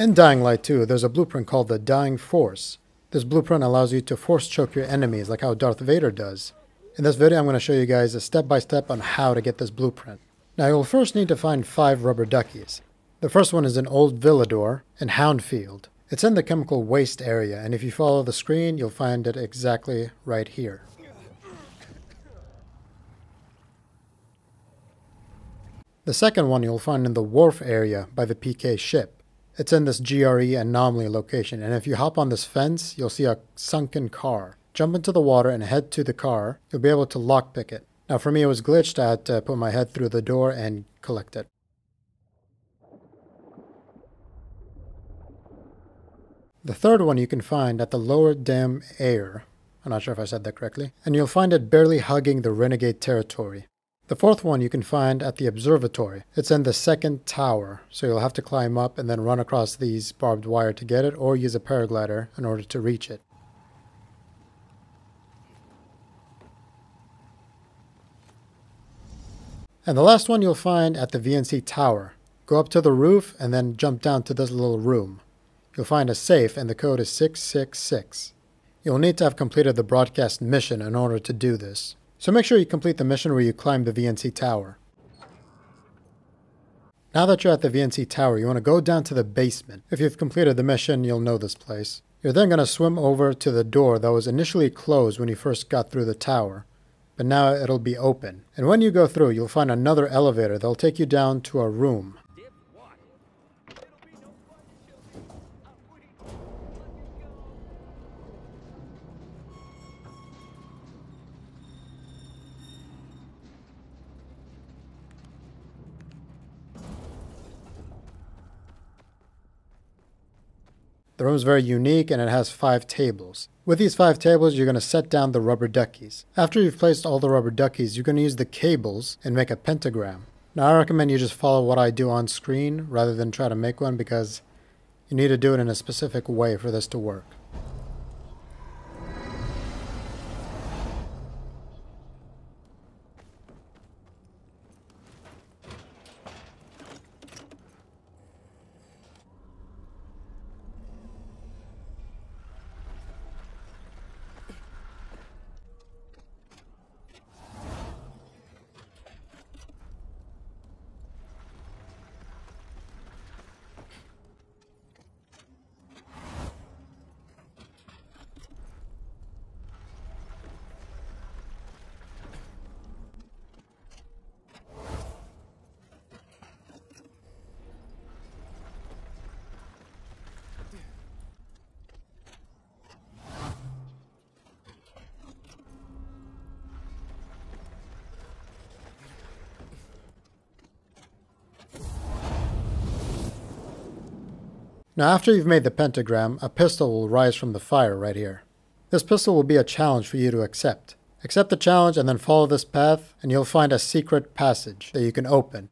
In Dying Light 2, there's a blueprint called the Dying Force. This blueprint allows you to force choke your enemies like how Darth Vader does. In this video I'm going to show you guys a step by step on how to get this blueprint. Now you'll first need to find 5 rubber duckies. The first one is in Old Villedor in Houndfield. It's in the chemical waste area and if you follow the screen you'll find it exactly right here. The second one you'll find in the wharf area by the PK ship. It's in this GRE anomaly location, and if you hop on this fence, you'll see a sunken car. Jump into the water and head to the car. You'll be able to lockpick it. Now for me it was glitched, I had to put my head through the door and collect it. The third one you can find at the lower dam air. I'm not sure if I said that correctly. And you'll find it barely hugging the renegade territory. The fourth one you can find at the observatory. It's in the second tower, so you'll have to climb up and then run across these barbed wire to get it or use a paraglider in order to reach it. And the last one you'll find at the VNC tower. Go up to the roof and then jump down to this little room. You'll find a safe and the code is 666. You'll need to have completed the broadcast mission in order to do this. So make sure you complete the mission where you climb the VNC tower. Now that you're at the VNC tower, you want to go down to the basement. If you've completed the mission, you'll know this place. You're then going to swim over to the door that was initially closed when you first got through the tower, but now it'll be open. And when you go through, you'll find another elevator that'll take you down to a room. The room is very unique and it has five tables. With these five tables, you're going to set down the rubber duckies. After you've placed all the rubber duckies, you're going to use the cables and make a pentagram. Now I recommend you just follow what I do on screen rather than try to make one because you need to do it in a specific way for this to work. Now after you've made the pentagram, a pistol will rise from the fire right here. This pistol will be a challenge for you to accept. Accept the challenge and then follow this path and you'll find a secret passage that you can open.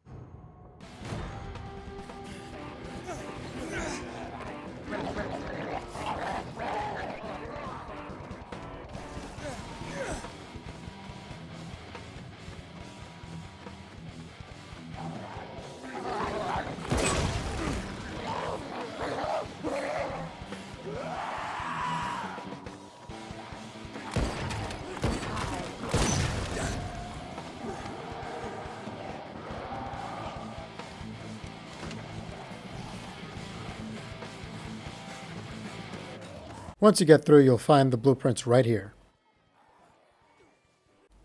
Once you get through, you'll find the blueprints right here.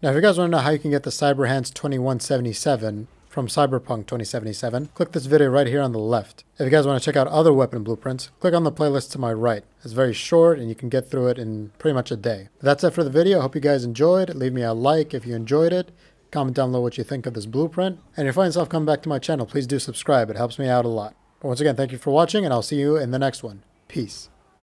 Now, if you guys want to know how you can get the CyberHands 2177 from Cyberpunk 2077, click this video right here on the left. If you guys want to check out other weapon blueprints, click on the playlist to my right. It's very short and you can get through it in pretty much a day. That's it for the video. Hope you guys enjoyed. Leave me a like if you enjoyed it. Comment down below what you think of this blueprint. And if you find yourself coming back to my channel, please do subscribe. It helps me out a lot. But once again, thank you for watching and I'll see you in the next one. Peace.